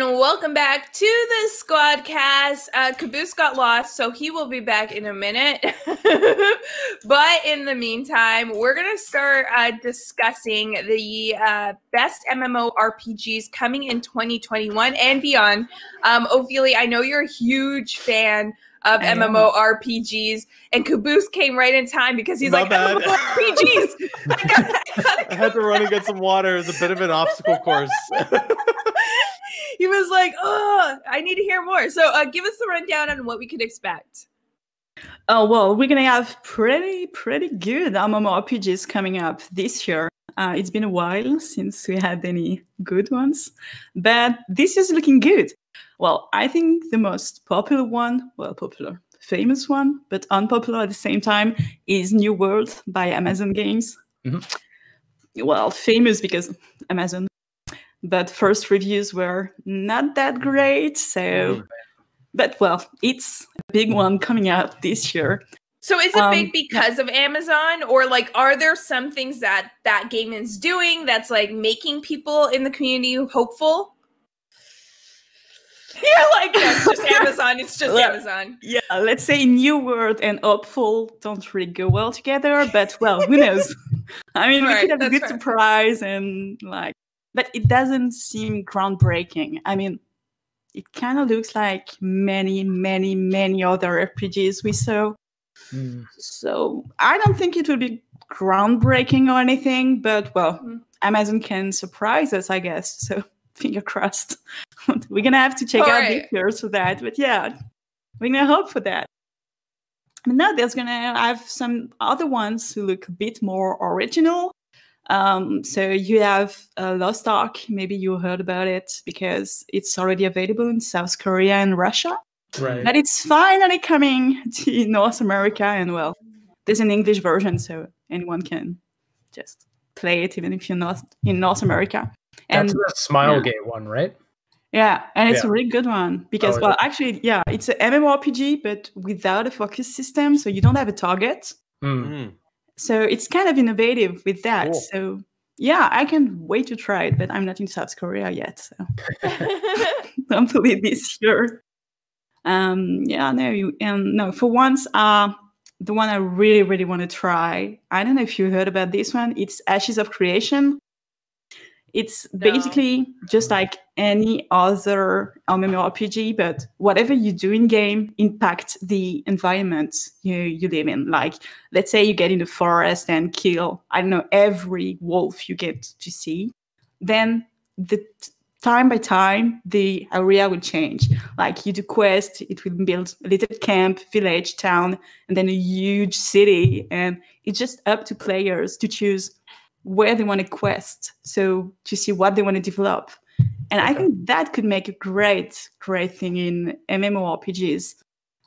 and welcome back to the Squadcast. Uh, Caboose got lost, so he will be back in a minute. but in the meantime, we're going to start uh, discussing the uh, best MMO RPGs coming in 2021 and beyond. Um, Ophelie, I know you're a huge fan of I am. MMO RPGs, and Caboose came right in time because he's My like, bad. MMO RPGs. I gotta- I gotta I had to run and get some water. It was a bit of an obstacle course. he was like, "Oh, I need to hear more." So, uh, give us the rundown on what we could expect. Oh well, we're gonna have pretty pretty good MMORPGs coming up this year. Uh, it's been a while since we had any good ones, but this is looking good. Well, I think the most popular one, well, popular, famous one, but unpopular at the same time, is New World by Amazon Games. Mhm. Well, famous because Amazon, but first reviews were not that great. So, but well, it's a big one coming out this year. So, is it Um, big because of Amazon, or like, are there some things that that game is doing that's like making people in the community hopeful? Yeah, like yeah, it's just Amazon. It's just Well, Amazon. Yeah, let's say New World and Hopeful don't really go well together, but well, who knows? I mean, we could have a good fair. surprise and like, but it doesn't seem groundbreaking. I mean, it kind of looks like many, many, many other RPGs we saw. Mm. So I don't think it will be groundbreaking or anything, but well, Mhm. Amazon can surprise us, I guess. So finger crossed. we're gonna have to check All out right. this for that. But yeah, we're gonna hope for that. But now there's gonna have some other ones who look a bit more original. Um, so you have uh, Lost Ark. Maybe you heard about it because it's already available in South Korea and Russia Right. but it's finally coming to North America, and well, there's an English version, so anyone can just play it, even if you're not in North America. And That's the Smilegate one, right? yeah, and it's Yeah. a really good one because, Oh, well, it? actually, yeah, it's an MMORPG, but without a focus system, so you don't have a target. Mm. So it's kind of innovative with that. Cool. So yeah, I can't wait to try it, but I'm not in South Korea yet, so hopefully this year. Um, yeah, no, you, um, no. For once, uh, the one I really, really want to try. I don't know if you heard about this one. It's Ashes of Creation. It's No. basically just like any other MMORPG, but whatever you do in game impact the environment you you live in. Like, let's say you get in the forest and kill, I don't know, every wolf you get to see, then the time by time the area will change. Like you do quest, it will build a little camp, village, town, and then a huge city. And it's just up to players to choose where they want to quest. So to see what they want to develop. And I think that could make a great, great thing in MMORPGs.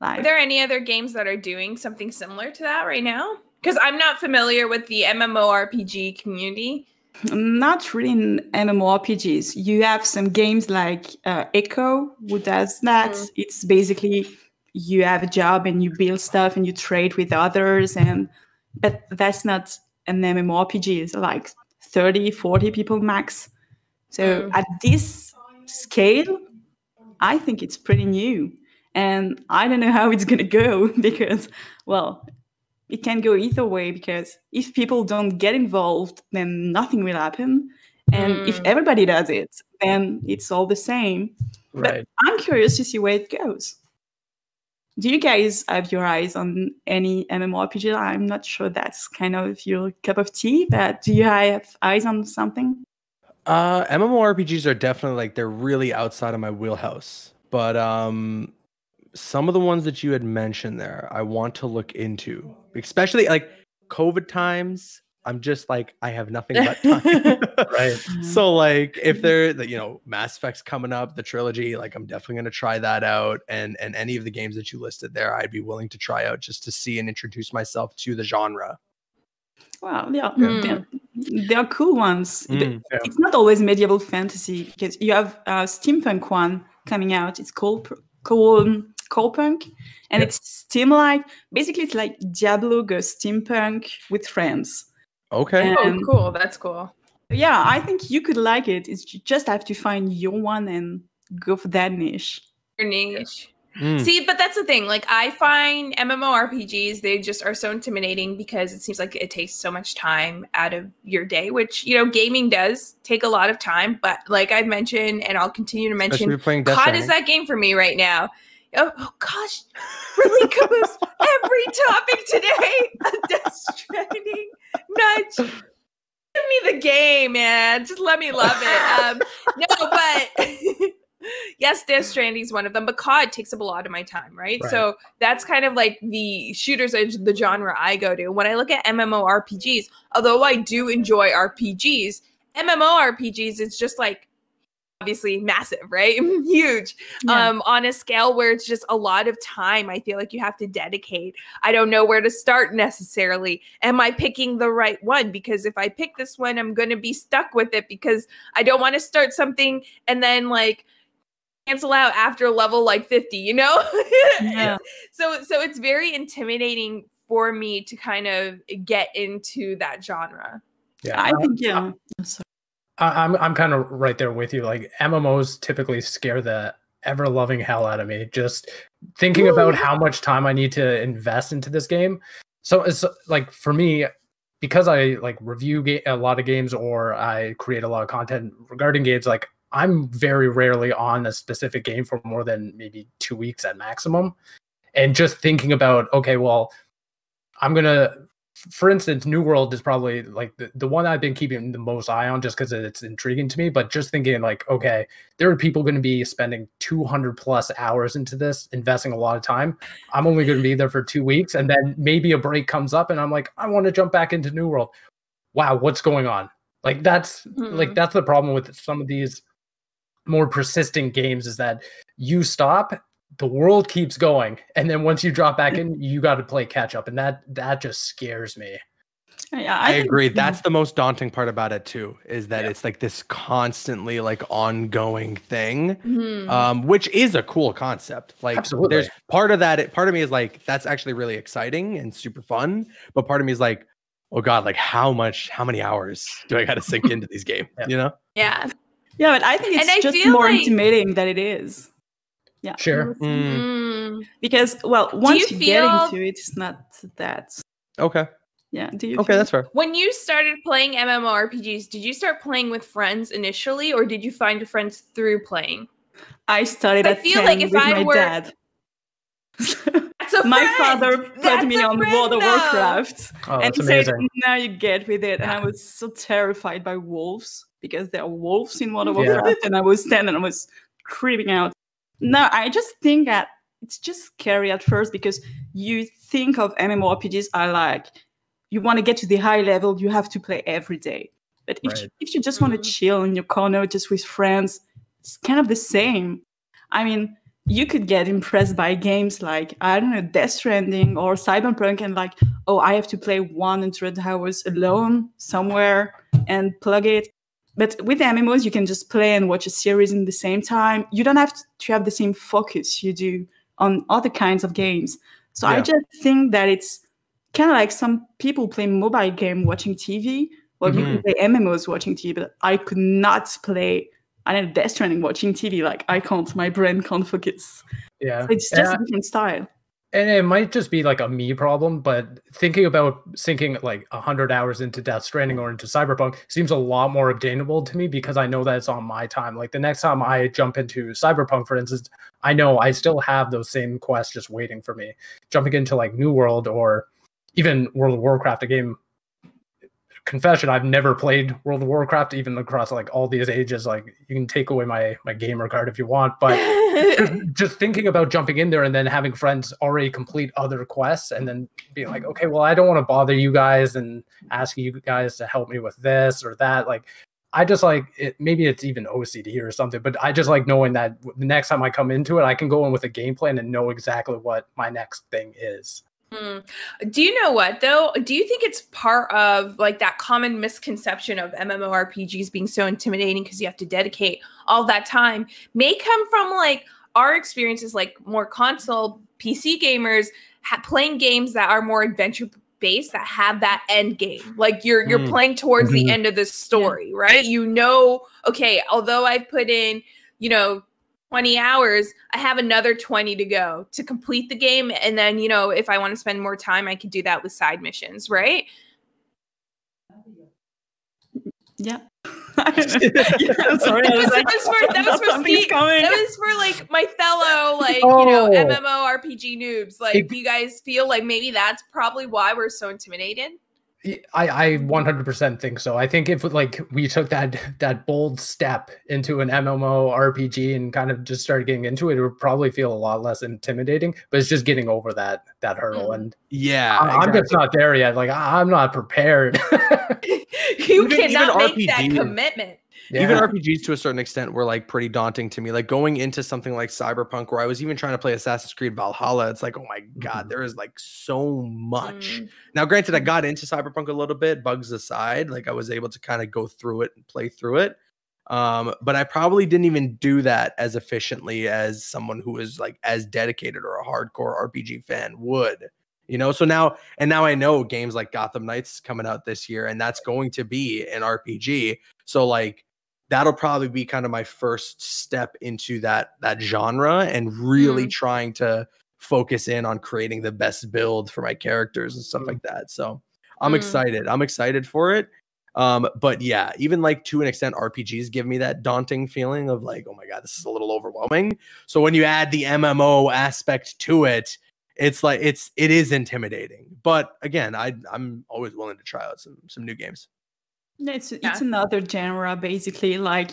Are there any other games that are doing something similar to that right now? Because I'm not familiar with the MMORPG community. Not really in MMORPGs. You have some games like uh, Eco, who does that. Mhm. It's basically you have a job and you build stuff and you trade with others, and but that's not an MMORPG. It's like 30, 40 people max. So Mm. at this scale, I think it's pretty new. And I don't know how it's going to go because, well, it can go either way because if people don't get involved, then nothing will happen. And if Mm. everybody does it, then it's all the same. Right. I'm curious to see where it goes. Do you guys have your eyes on any MMORPG? I'm not sure that's kind of your cup of tea, but do you have eyes on something? Uh, MMORPGs are definitely like they're really outside of my wheelhouse, but um, some of the ones that you had mentioned there, I want to look into, especially like COVID times. I'm just like I have nothing but time. Right. so like if there the you know mass effect's coming up the trilogy like i'm definitely going to try that out and and any of the games that you listed there i'd be willing to try out just to see and introduce myself to the genre Wow, yeah, Hmm. they're, they're cool ones. Mm, yeah. It's not always medieval fantasy because you have a steampunk one coming out. It's called called Corepunk, and Yeah. it's steam like basically it's like Diablo goes steampunk with friends. Okay Oh, Um, cool. That's cool. Yeah, I think you could like it. It's you just have to find your one and go for that niche. Your niche. Mm. See, but that's the thing. Like, I find MMORPGs, they just are so intimidating because it seems like it takes so much time out of your day, which, you know, gaming does take a lot of time. But like I've mentioned, and I'll continue to mention, if you're playing Death COD is that game for me right now. Oh, oh gosh, really, Caboose? Every topic today, Death Stranding, nudge. Give me the game, man. Just let me love it. Um, no, but yes, Death Stranding is one of them. But COD takes up a lot of my time, right? Right. So that's kind of like the shooters the genre I go to. When I look at MMORPGs, although I do enjoy RPGs, MMORPGs it's just like obviously massive, right? Huge. Yeah. Um, on a scale where it's just a lot of time I feel like you have to dedicate. I don't know where to start necessarily. Am I picking the right one? Because if I pick this one, I'm gonna be stuck with it because I don't want to start something and then like cancel out after level like 50, you know? Yeah. so so it's very intimidating for me to kind of get into that genre. Yeah, I I, think yeah. I'm. I, I'm I'm kind of right there with you. Like MMOs typically scare the ever loving hell out of me. Just thinking about how much time I need to invest into this game. So it's like for me, because I like review ga- a lot of games or I create a lot of content regarding games. Like I'm very rarely on a specific game for more than maybe two weeks at maximum. And just thinking about okay, well, I'm gonna for instance, New World is probably like the, the one I've been keeping the most eye on just because it's intriguing to me. But just thinking like, okay, there are people going to be spending 200 plus hours into this, investing a lot of time. I'm only going to be there for two weeks, and then maybe a break comes up, and I'm like, I want to jump back into New World. Wow, what's going on? Like that's like Mhm. that's the problem with some of these more persistent games is that you stop the world keeps going and then once you drop back in you got to play catch up and that that just scares me Yeah, I, think- agree. yeah. That's the most daunting part about it too, is that Yeah. it's like this constantly like ongoing thing. Mhm. Um, which is a cool concept. Like Absolutely. there's part of that, it, part of me is like, that's actually really exciting and super fun. But part of me is like, oh God, like how much, how many hours do I gotta sink into these games? Yeah. You know? yeah. Yeah, but I think it's I just more like- intimidating than it is. Yeah. Sure. Mm, Mm. Because well, once you you, get into it, it's not that. okay. Yeah. Do you? Okay, feel- that's fair. When you started playing MMORPGs, did you start playing with friends initially, or did you find your friends through playing? I started I feel 10 like if I were- dad. That's a my father put That's me on friend, World of. Warcraft. oh and that's he said, now you get with it. And I was so terrified by wolves because there are wolves in World of Yeah. Warcraft. And I was 10 and I was creeping out. No, I just think that it's just scary at first because you think of MMORPGs are like, you want to get to the high level, you have to play every day. But if, Right. if you just want to Mhm. chill in your corner just with friends, it's kind of the same. I mean, you could get impressed by games like I don't know Death Stranding or Cyberpunk and like oh I have to play 100 hours alone somewhere and plug it. But with MMOs you can just play and watch a series in the same time. You don't have to have the same focus you do on other kinds of games. So I just think that it's kind of like some people play mobile game watching TV. Well, you can play MMOs watching TV, but I could not play I don't know Death Stranding watching TV. Like I can't, my brain can't focus. yeah It's And just I- a different style. And it might just be like a me problem but thinking about sinking like 100 hours into death stranding or into cyberpunk seems a lot more obtainable to me because i know that it's on my time. Like the next time i jump into cyberpunk for instance i know i still have those same quests just waiting for me. Jumping into like new world or even world of warcraft a game confession i've never played world of warcraft even across like all these ages. Like you can take away my my gamer card if you want but just, thinking about jumping in there and then having friends already complete other quests and then being like okay well i don't want to bother you guys and asking you guys to help me with this or that. Like i just like it maybe it's even ocd or something but i just like knowing that the next time i come into it i can go in with a game plan and know exactly what my next thing is Mm. Do you know what though? Do you think it's part of like that common misconception of MMORPGs being so intimidating because you have to dedicate all that time may come from like our experiences like more console PC gamers ha- playing games that are more adventure based that have that end game. Like you're you're Mm. playing towards Mhm. the end of the story, right? You know, okay, although I've put in, you know, 20 hours, I have another 20 to go to complete the game. And then, you know, if I want to spend more time, I could do that with side missions, right? Yeah. yeah, sorry. I That was was, like, that was for, that was for Steve. That was for like my fellow, like, you know, Oh. MMORPG noobs. Like, It- do you guys feel like maybe that's probably why we're so intimidated? I, I 100% think so. I think if like we took that that bold step into an MMO RPG and kind of just started getting into it, it would probably feel a lot less intimidating. But it's just getting over that that hurdle, Mm. and Yeah, I- I'm exactly. just not there yet. Like I- I'm not prepared. you Even- cannot even make that RPGs. Commitment. Even RPGs to a certain extent were like pretty daunting to me. Like going into something like Cyberpunk, where I was even trying to play Assassin's Creed Valhalla, it's like, oh my god, Mhm. there is like so much. Mm. Now, granted, I got into Cyberpunk a little bit, bugs aside, like I was able to kind of go through it and play through it. Um, but I probably didn't even do that as efficiently as someone who is like as dedicated or a hardcore RPG fan would. You know, so now and now I know games like Gotham Knights coming out this year, and that's going to be an RPG. So like that'll probably be kind of my first step into that that genre and really Mm. trying to focus in on creating the best build for my characters and stuff Mm. like that. So I'm Mm. excited. I'm excited for it. Um, but yeah, even like to an extent, RPGs give me that daunting feeling of like, oh my god, this is a little overwhelming. So when you add the MMO aspect to it, it's like it's it is intimidating. But again, I I'm always willing to try out some some new games. Yeah, it's Yeah. it's another genre basically like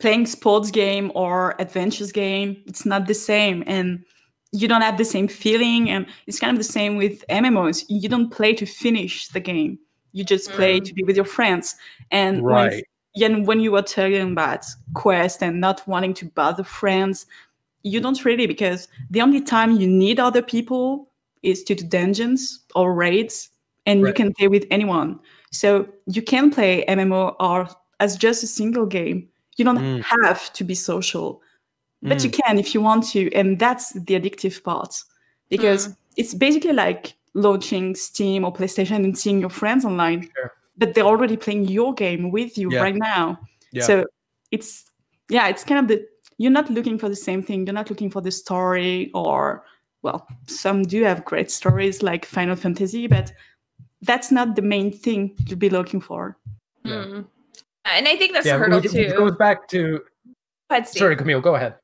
playing sports game or adventures game it's not the same and you don't have the same feeling and it's kind of the same with mmos you don't play to finish the game you just play Mm. to be with your friends and when, Right. and when you were talking about quest and not wanting to bother friends you don't really because the only time you need other people is to do dungeons or raids and you can play with anyone so you can play MMOR as just a single game. You don't Mm. have to be social, but Mm. you can if you want to, and that's the addictive part because it's basically like launching Steam or PlayStation and seeing your friends online, Sure. but they're already playing your game with you Yeah. right now. Yeah. So it's yeah, it's kind of the you're not looking for the same thing. You're not looking for the story or well, some do have great stories like Final Fantasy, but that's not the main thing to be looking for. Yeah. Mm. And I think that's yeah, the hurdle which- too. which goes back to. Go ahead, Steve. Sorry, Camille, go ahead.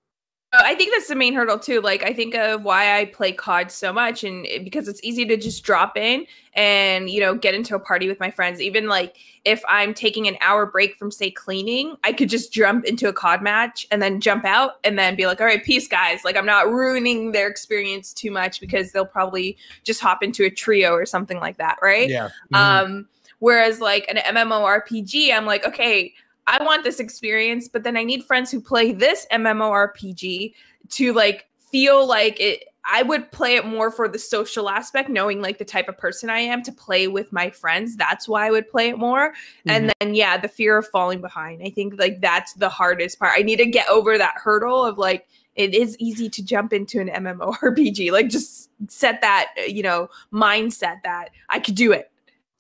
Oh, I think that's the main hurdle too. Like I think of why I play COD so much, and it- because it's easy to just drop in and you know get into a party with my friends. Even like if I'm taking an hour break from say cleaning, I could just jump into a COD match and then jump out and then be like, "All right, peace, guys." Like I'm not ruining their experience too much because they'll probably just hop into a trio or something like that, right? Yeah. Um, whereas like an MMORPG, I'm like, okay, I want this experience, but then I need friends who play this MMORPG to like feel like it. I would play it more for the social aspect, knowing like the type of person I am to play with my friends. That's why I would play it more. And mm-hmm. then yeah, the fear of falling behind. I think like that's the hardest part. I need to get over that hurdle of like it is easy to jump into an MMORPG. Like just set that, you know, mindset that I could do it.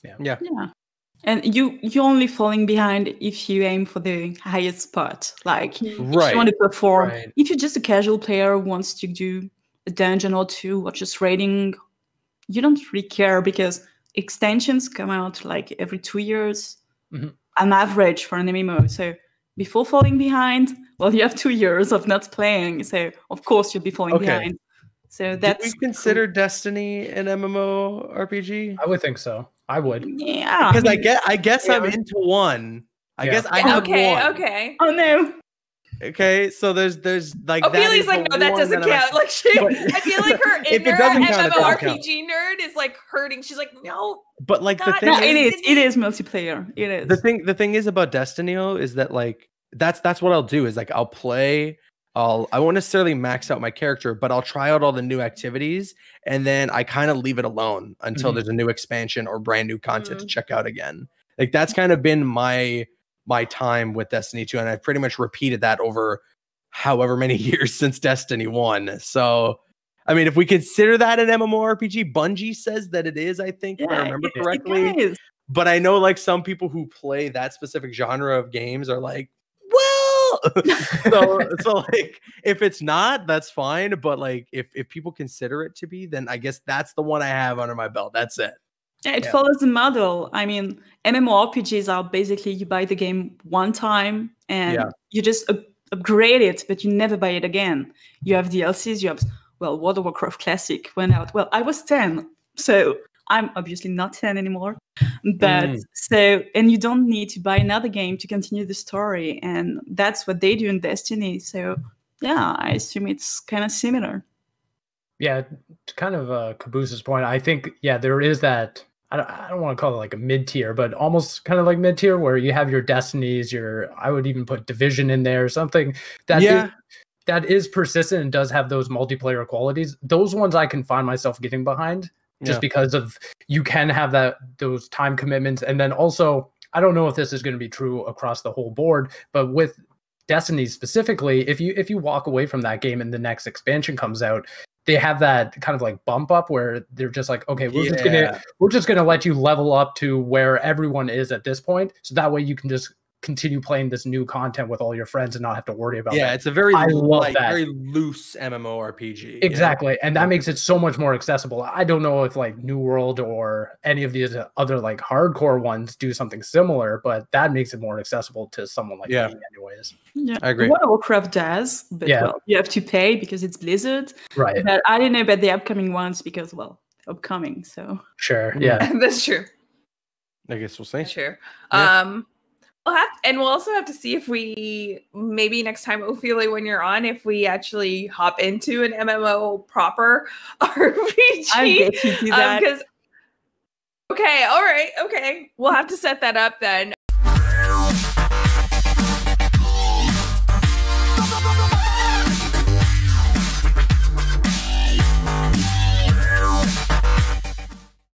Yeah. Yeah. And you you're only falling behind if you aim for the highest spot. Like if Right. you want to perform. Right. If you're just a casual player who wants to do a dungeon or two or just raiding, you don't really care because extensions come out like every two years, Mhm. an average for an MMO. So before falling behind, well, you have two years of not playing. So of course you'll be falling Okay. behind. So Did that's we consider Destiny an MMO RPG? I would think so. I would. yeah. Because I get, I guess I'm into one. I Yeah. guess I have okay, one. okay. Oh no. Okay, so there's there's like that Ophelie's is like, no, that doesn't I'm count. Like, she, I feel like her If it inner doesn't count, it doesn't count. MMORPG nerd is like hurting. She's like, no, But like the thing No, is- it is. It is multiplayer. It is. the thing the thing is about Destiny though, is that like that's that's what I'll do is like I'll play I'll I won't necessarily max out my character, but I'll try out all the new activities and then I kind of leave it alone until Mhm. there's a new expansion or brand new content to Mhm. check out again. Like that's kind of been my my time with Destiny 2 and I've pretty much repeated that over however many years since Destiny 1. So I mean, if we consider that an MMORPG, Bungie says that it is, I think, if I remember correctly but I know like some people who play that specific genre of games are like, so so like if it's not, that's fine. But like if if people consider it to be, then I guess that's the one I have under my belt. That's it. Yeah, it Yeah. follows the model. I mean, MMORPGs are basically you buy the game one time and Yeah. you just up- upgrade it, but you never buy it again. You have DLCs. You have well, World of Warcraft Classic went out. Well, I was ten, so I'm obviously not ten anymore. But Mm. so and you don't need to buy another game to continue the story, and that's what they do in Destiny. So yeah, I assume it's kind of similar. Yeah, to kind of uh, Caboose's point, I think yeah, there is that. I don't, I don't want to call it like a mid tier, but almost kind of like mid tier where you have your destinies, your I would even put division in there, or something that Yeah. is- that is persistent and does have those multiplayer qualities. Those ones I can find myself getting behind just Yeah. because of you can have that those time commitments. And then also I don't know if this is going to be true across the whole board, but with Destiny specifically, if you if you walk away from that game and the next expansion comes out, they have that kind of like bump up where they're just like, okay, we're just gonna we're just gonna let you level up to where everyone is at this point, so that way you can just continue playing this new content with all your friends and not have to worry about Yeah, that. it's a very I love light, that. very loose MMORPG. you know? Exactly, and that makes it so much more accessible. I don't know if like New World or any of these other like hardcore ones do something similar, but that makes it more accessible to someone like Yeah. me, anyways. Yeah, I agree. World of Warcraft does, but Yeah. well, you have to pay because it's Blizzard. Right. But I don't know about the upcoming ones because, well, upcoming. So Sure. Yeah. That's true. I guess we'll see. sure. Yeah. Um, we'll have, and we'll also have to see if we maybe next time, Ophelie, when you're on, if we actually hop into an MMO proper RPG. I to do um, that. because okay, all right, okay, we'll have to set that up then.